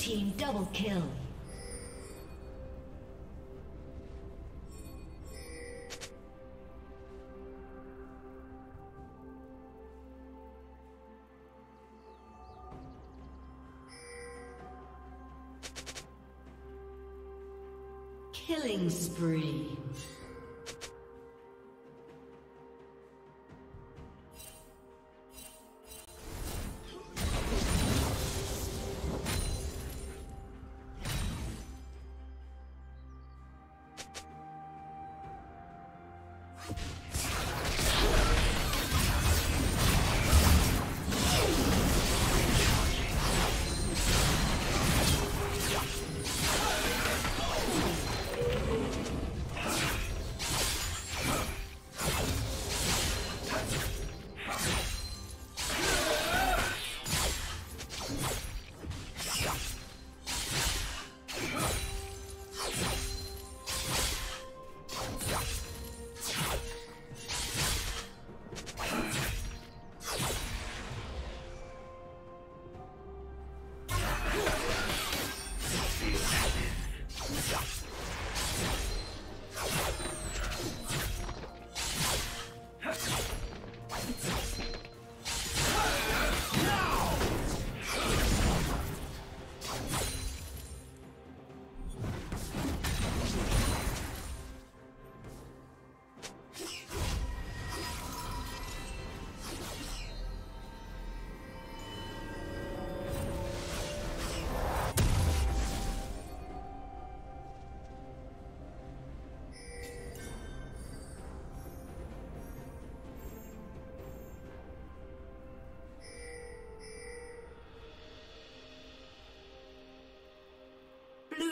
team double kill.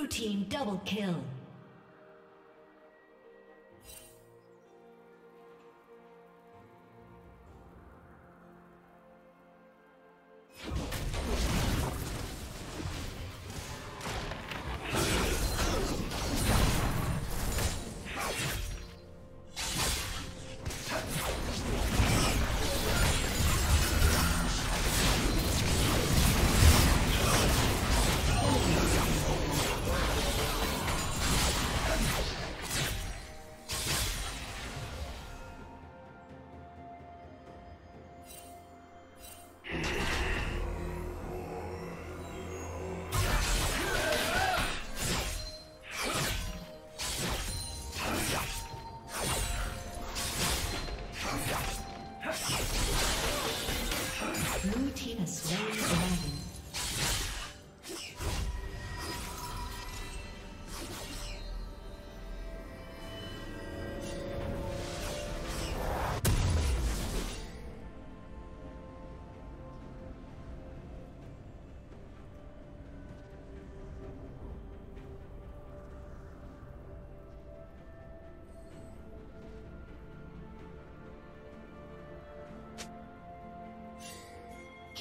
Team double kill.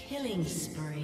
Killing spree.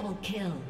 Double kill.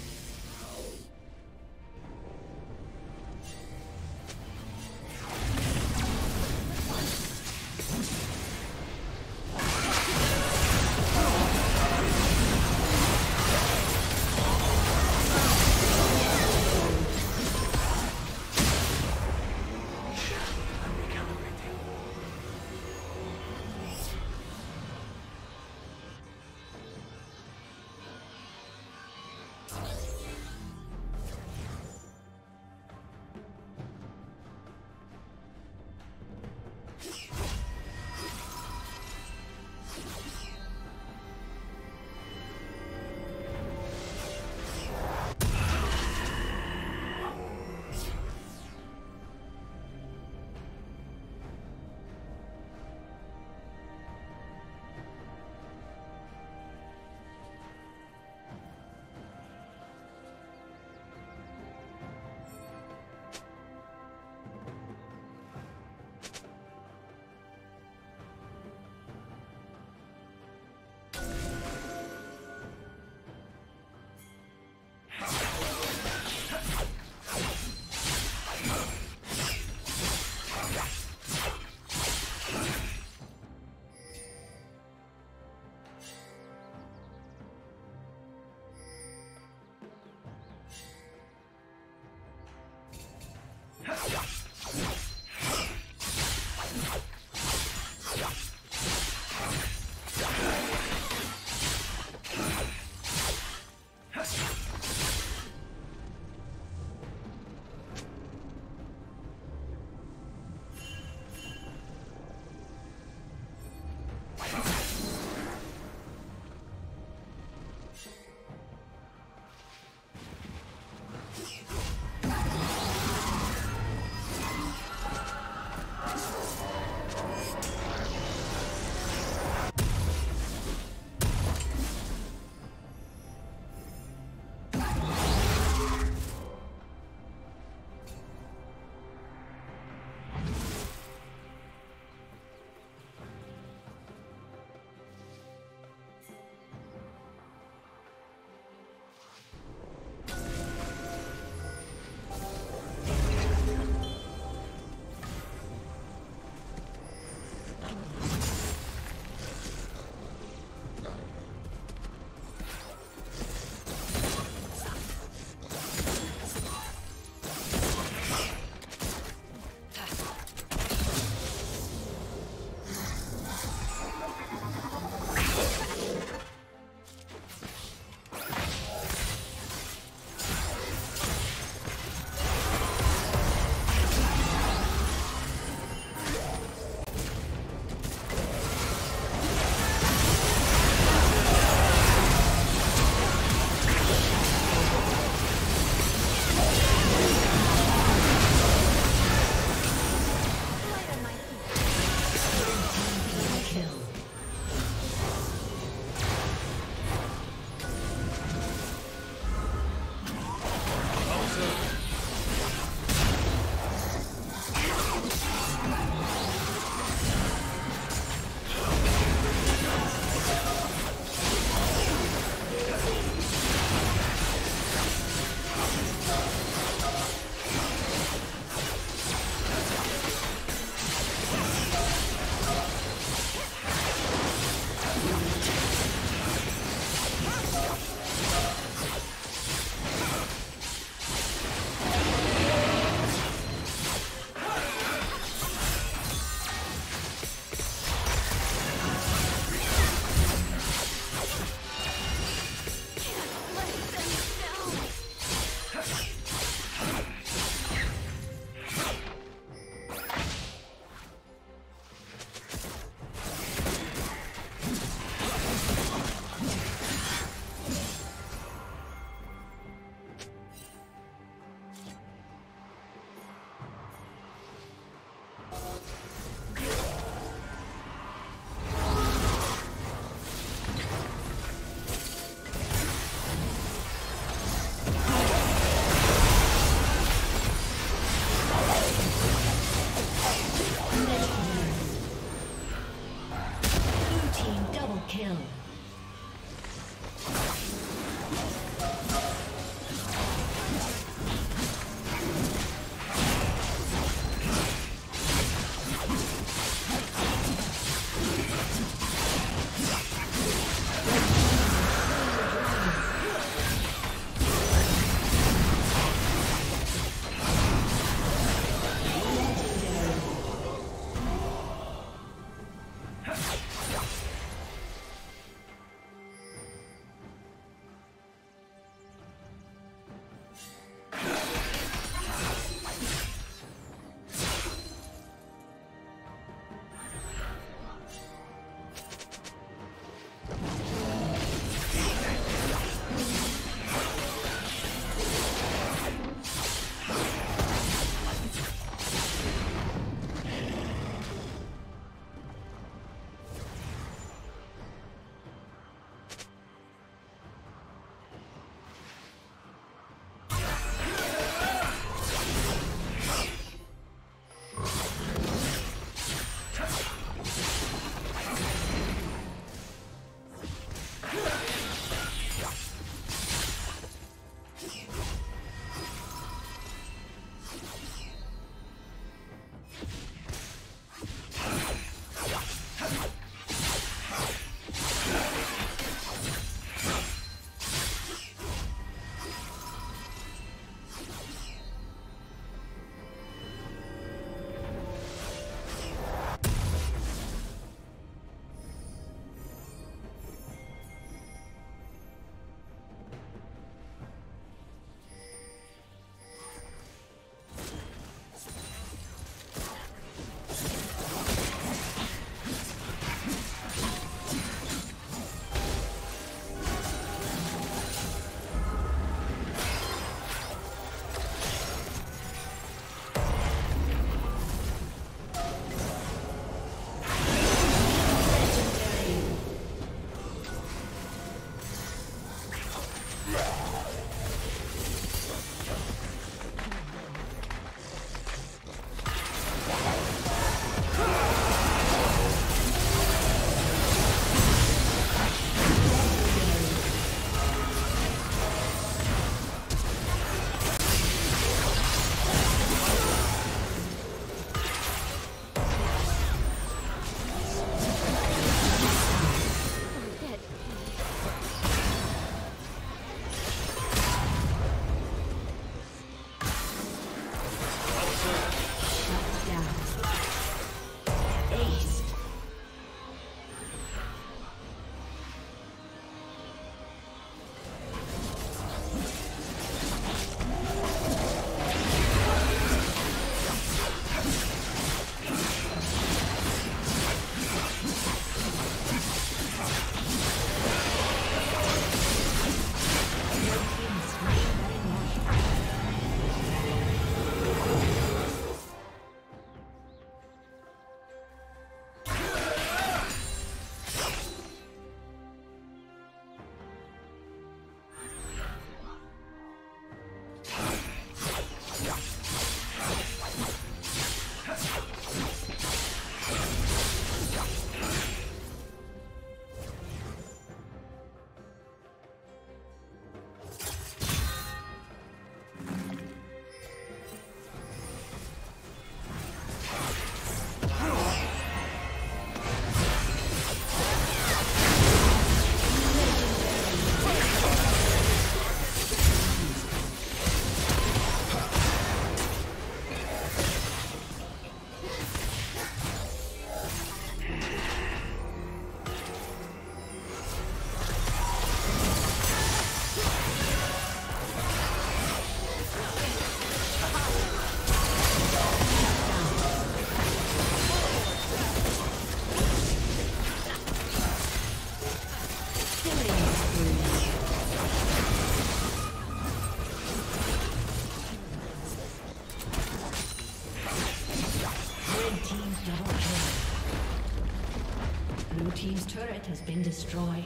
Been destroyed.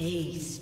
Aced.